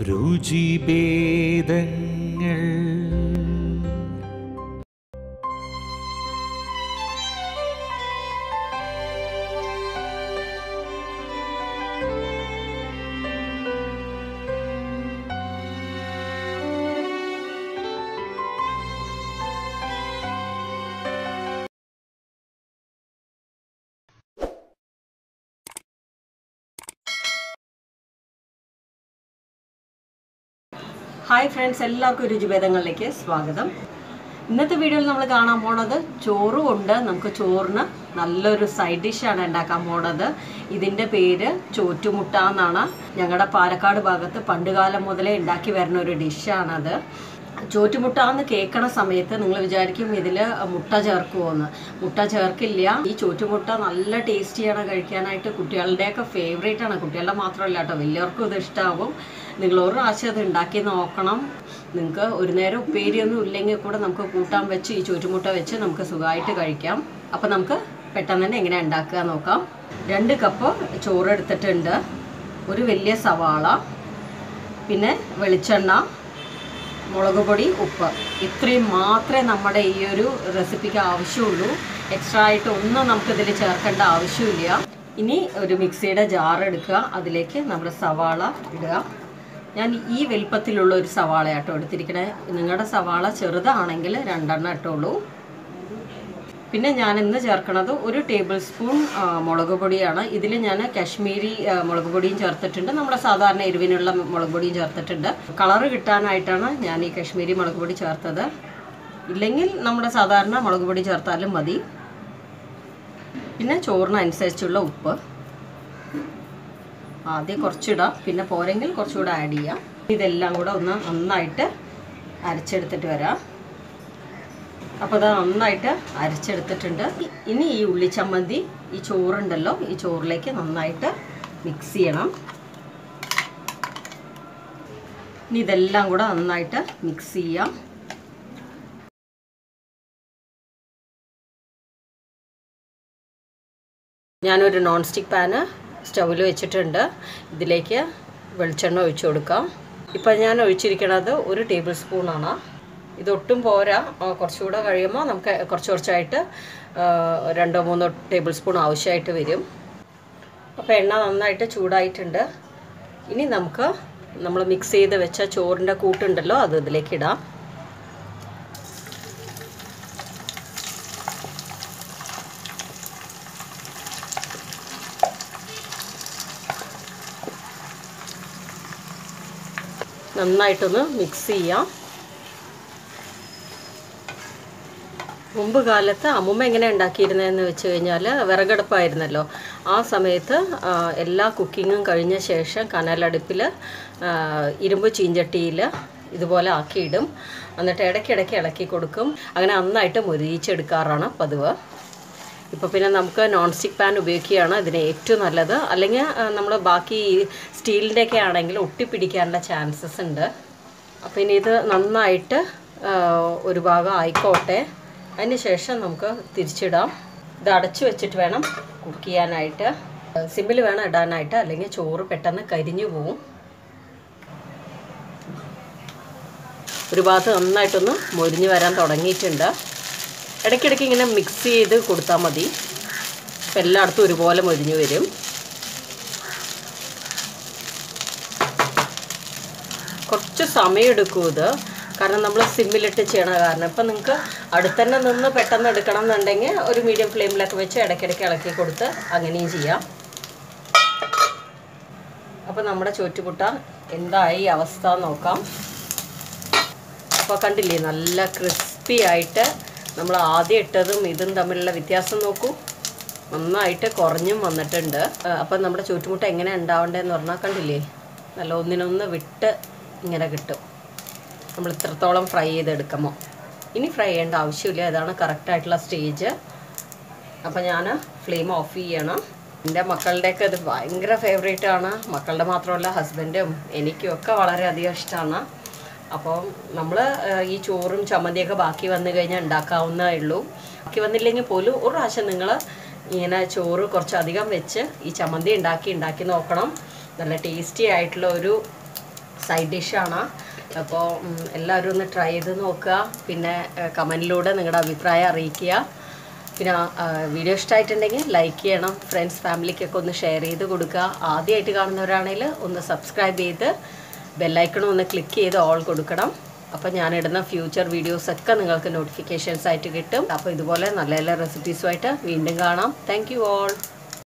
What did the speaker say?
രുചിഭേദങ്ങൾ. Hi friends എല്ലാവർക്കും രുചിഭേദങ്ങളിലേക്ക് സ്വാഗതം. ഇന്നത്തെ വീഡിയോയിൽ നമ്മൾ കാണാൻ പോണത് ചോറ് കൊണ്ട് നമുക്ക് ചോറിന് നല്ലൊരു സൈഡ് ഡിഷാണ് ഉണ്ടാക്കാൻ പോണത്. ഇതിന്റെ പേര് ചോറ്റുമുട്ട എന്നാണ്. ഞങ്ങളുടെ പാലക്കാട് ഭാഗത്ത് പണ്ടുകാലം മുതലേ ഉണ്ടാക്കി വരുന്ന ഒരു ഡിഷാണത് ചോറ്റുമുട്ട എന്ന് കേൾക്കണ സമയത്ത് നിങ്ങൾ വിചാരിക്കും ഇതിൽ മുട്ട ചേർക്കുമോന്ന് മുട്ട ചേർക്കില്ല. ഈ ചോറ്റുമുട്ട നല്ല ടേസ്റ്റിയാണ് കഴിക്കാനായിട്ട് കുട്ടികളുടെയൊക്കെ ഫേവറേറ്റ് ആണ് കുട്ടികളുടെ മാത്രമല്ല കേട്ടോ വലിയവർക്കും ഇത് ഇഷ്ടമാകും നിങ്ങൾ ഒരു പ്രാവശ്യം അത് ഉണ്ടാക്കി നോക്കണം. നിങ്ങൾക്ക് ഒരു നേരം ഉപ്പേരിയൊന്നും ഇല്ലെങ്കിൽ കൂടെ നമുക്ക് കൂട്ടാൻ വെച്ച് ഈ ചോറ്റുമുട്ട വെച്ച് നമുക്ക് സുഖമായിട്ട് കഴിക്കാം. അപ്പോൾ നമുക്ക് പെട്ടെന്ന് തന്നെ എങ്ങനെ ഉണ്ടാക്കുക നോക്കാം. രണ്ട് കപ്പ് ചോറ് എടുത്തിട്ടുണ്ട്. ഒരു വലിയ സവാള പിന്നെ വെളിച്ചെണ്ണ മുളക് പൊടി ഉപ്പ്. ഇത്രയും മാത്രമേ നമ്മുടെ ഈ ഒരു റെസിപ്പിക്ക് ആവശ്യമുള്ളൂ. എക്സ്ട്രാ ആയിട്ട് ഒന്നും നമുക്കിതിൽ ചേർക്കേണ്ട ആവശ്യമില്ല. ഇനി ഒരു മിക്സിയുടെ ജാർ എടുക്കുക. അതിലേക്ക് നമ്മുടെ സവാള ഇടുക. ഞാൻ ഈ വലിപ്പത്തിലുള്ള ഒരു സവാളയാട്ടോ എടുത്തിരിക്കണേ. നിങ്ങളുടെ സവാള ചെറുതാണെങ്കിൽ രണ്ടെണ്ണം ഇട്ടുള്ളൂ പിന്നെ ഞാൻ ഇന്ന് ചേർക്കുന്നത് ഒരു ടേബിൾ സ്പൂൺ മുളക് പൊടിയാണ്. ഇതിൽ ഞാൻ കാശ്മീരി മുളക് പൊടിയും ചേർത്തിട്ടുണ്ട്. നമ്മുടെ സാധാരണ എരിവിനുള്ള മുളക് പൊടിയും ചേർത്തിട്ടുണ്ട്. കളറ് കിട്ടാനായിട്ടാണ് ഞാൻ ഈ കാശ്മീരി മുളക് പൊടി ചേർത്തത്. ഇല്ലെങ്കിൽ നമ്മുടെ സാധാരണ മുളക് പൊടി ചേർത്താലും മതി. പിന്നെ ചോറിനനുസരിച്ചുള്ള ഉപ്പ്. ആദ്യം കുറച്ചിടാം. പിന്നെ പോരെങ്കിൽ കുറച്ചുകൂടെ ആഡ് ചെയ്യാം. ഇതെല്ലാം കൂടെ ഒന്ന് നന്നായിട്ട് അരച്ചെടുത്തിട്ട് വരാം. അപ്പോൾ അത് നന്നായിട്ട് അരച്ചെടുത്തിട്ടുണ്ട്. ഇനി ഈ ഉള്ളിച്ചമ്മന്തി ഈ ചോറുണ്ടല്ലോ ഈ ചോറിലേക്ക് നന്നായിട്ട് മിക്സ് ചെയ്യണം. ഇനി ഇതെല്ലാം കൂടെ നന്നായിട്ട് മിക്സ് ചെയ്യാം. ഞാനൊരു നോൺ സ്റ്റിക്ക് പാന് സ്റ്റൗവിൽ വെച്ചിട്ടുണ്ട്. ഇതിലേക്ക് വെളിച്ചെണ്ണ ഒഴിച്ചു കൊടുക്കാം. ഇപ്പം ഞാൻ ഒഴിച്ചിരിക്കുന്നത് ഒരു ടേബിൾ സ്പൂണാണ് ഇതൊട്ടും പോരാ. കുറച്ചുകൂടെ കഴിയുമ്പോൾ നമുക്ക് കുറച്ച് കുറച്ചായിട്ട് രണ്ടോ മൂന്നോ ടേബിൾ സ്പൂൺ ആവശ്യമായിട്ട് വരും. അപ്പോൾ എണ്ണ നന്നായിട്ട് ചൂടായിട്ടുണ്ട്. ഇനി നമുക്ക് നമ്മൾ മിക്സ് ചെയ്ത് വെച്ച ചോറിന്റെ കൂട്ടുണ്ടല്ലോ അത് ഇതിലേക്ക് ഇടാം. നന്നായിട്ടൊന്ന് മിക്സ് ചെയ്യാം. മുമ്പ് കാലത്ത് അമ്മുമ്മ എങ്ങനെ ഉണ്ടാക്കിയിരുന്നതെന്ന് വെച്ച് കഴിഞ്ഞാൽ വിറകടുപ്പായിരുന്നല്ലോ. ആ സമയത്ത് എല്ലാ കുക്കിങ്ങും കഴിഞ്ഞ ശേഷം കനലടുപ്പിൽ ഇരുമ്പ് ചീഞ്ചട്ടിയിൽ ഇതുപോലെ ആക്കിയിടും. എന്നിട്ട് ഇടയ്ക്കിടയ്ക്ക് ഇളക്കി കൊടുക്കും. അങ്ങനെ നന്നായിട്ട് മുരിയിച്ചെടുക്കാറാണ് പതിവ്. ഇപ്പോൾ പിന്നെ നമുക്ക് നോൺ സ്റ്റിക്ക് പാൻ ഉപയോഗിക്കുകയാണ് ഇതിന് ഏറ്റവും നല്ലത്. അല്ലെങ്കിൽ നമ്മൾ ബാക്കി സ്റ്റീലിന്റെയൊക്കെ ആണെങ്കിൽ ഒട്ടിപ്പിടിക്കാനുള്ള ചാൻസസ് ഉണ്ട്. അപ്പോൾ ഇനി ഇത് നന്നായിട്ട് ഒരു ഭാഗം ആയിക്കോട്ടെ. അതിന് ശേഷം നമുക്ക് തിരിച്ചിടാം. ഇത് അടച്ചു വെച്ചിട്ട് വേണം കുക്ക് ചെയ്യാനായിട്ട്. സിമ്മിൽ വേണം ഇടാനായിട്ട് അല്ലെങ്കിൽ ചോറ് പെട്ടെന്ന് കരിഞ്ഞു പോവും. ഒരു ഭാഗത്ത് നന്നായിട്ടൊന്ന് മൊരിഞ്ഞ് വരാൻ തുടങ്ങിയിട്ടുണ്ട്. ഇടയ്ക്കിടയ്ക്ക് ഇങ്ങനെ മിക്സ് ചെയ്ത് കൊടുത്താൽ മതി. അപ്പം എല്ലായിടത്തും ഒരുപോലെ മൊരിഞ്ഞു വരും. കുറച്ച് സമയം എടുക്കും ഇത്. കാരണം നമ്മൾ സിമ്മിലിട്ട് ചെയ്യണ കാരണം. ഇപ്പം നിങ്ങൾക്ക് അടുത്തന്നെ നിന്ന് പെട്ടെന്ന് എടുക്കണം എന്നുണ്ടെങ്കിൽ ഒരു മീഡിയം ഫ്ലെയിമിലൊക്കെ വെച്ച് ഇടയ്ക്കിടയ്ക്ക് ഇളക്കി കൊടുത്ത് അങ്ങനെയും ചെയ്യാം. അപ്പോൾ നമ്മുടെ ചോറ്റുപുട്ട എന്തായി അവസ്ഥ നോക്കാം. അപ്പോൾ കണ്ടില്ലേ നല്ല ക്രിസ്പി ആയിട്ട് നമ്മൾ ആദ്യം ഇട്ടതും ഇതും തമ്മിലുള്ള വ്യത്യാസം നോക്കൂ. നന്നായിട്ട് കുറഞ്ഞും വന്നിട്ടുണ്ട്. അപ്പം നമ്മുടെ ചുറ്റുമുട്ട എങ്ങനെ ഉണ്ടാവേണ്ടതെന്ന് പറഞ്ഞാൽ കണ്ടില്ലേ നല്ല ഒന്നിനൊന്ന് വിട്ട് ഇങ്ങനെ കിട്ടും. നമ്മൾ ഇത്രത്തോളം ഫ്രൈ ചെയ്തെടുക്കുമോ ഇനി ഫ്രൈ ചെയ്യേണ്ട ആവശ്യമില്ല. ഇതാണ് കറക്റ്റായിട്ടുള്ള സ്റ്റേജ് അപ്പം ഞാൻ ഫ്ലെയിം ഓഫ് ചെയ്യണം. എന്റെ മക്കളുടെയൊക്കെ ഇത് ഭയങ്കര ഫേവറേറ്റ് ആണ്. മക്കളുടെ മാത്രമല്ല ഹസ്ബൻഡും എനിക്കും ഒക്കെ വളരെയധികം ഇഷ്ടമാണ്. അപ്പോൾ നമ്മൾ ഈ ചോറും ചമ്മന്തിയൊക്കെ ബാക്കി വന്നു കഴിഞ്ഞാൽ ഉണ്ടാക്കാവുന്നേ ഉള്ളൂ. ബാക്കി വന്നില്ലെങ്കിൽ പോലും ഒരു പ്രാവശ്യം നിങ്ങൾ ഇങ്ങനെ ചോറ് കുറച്ചധികം വെച്ച് ഈ ചമ്മന്തി ഉണ്ടാക്കി ഉണ്ടാക്കി നോക്കണം. നല്ല ടേസ്റ്റി ആയിട്ടുള്ള ഒരു സൈഡ് ഡിഷാണ് അപ്പോൾ എല്ലാവരും ഒന്ന് ട്രൈ ചെയ്ത് നോക്കുക. പിന്നെ കമന്റിലൂടെ നിങ്ങളുടെ അഭിപ്രായം അറിയിക്കുക. പിന്നെ വീഡിയോ ഇഷ്ടമായിട്ടുണ്ടെങ്കിൽ ലൈക്ക് ചെയ്യണം. ഫ്രണ്ട്സ് ഫാമിലിക്കൊക്കെ ഒന്ന് ഷെയർ ചെയ്ത് കൊടുക്കുക. ആദ്യമായിട്ട് കാണുന്നവരാണെങ്കിൽ ഒന്ന് സബ്സ്ക്രൈബ് ചെയ്ത് ബെല്ലൈക്കണം ഒന്ന് ക്ലിക്ക് ചെയ്ത് ഓൾ കൊടുക്കണം. അപ്പോൾ ഞാനിടുന്ന ഫ്യൂച്ചർ വീഡിയോസൊക്കെ നിങ്ങൾക്ക് നോട്ടിഫിക്കേഷൻസ് ആയിട്ട് കിട്ടും. അപ്പോൾ ഇതുപോലെ നല്ല നല്ല റെസിപ്പീസുമായിട്ട് വീണ്ടും കാണാം. Thank all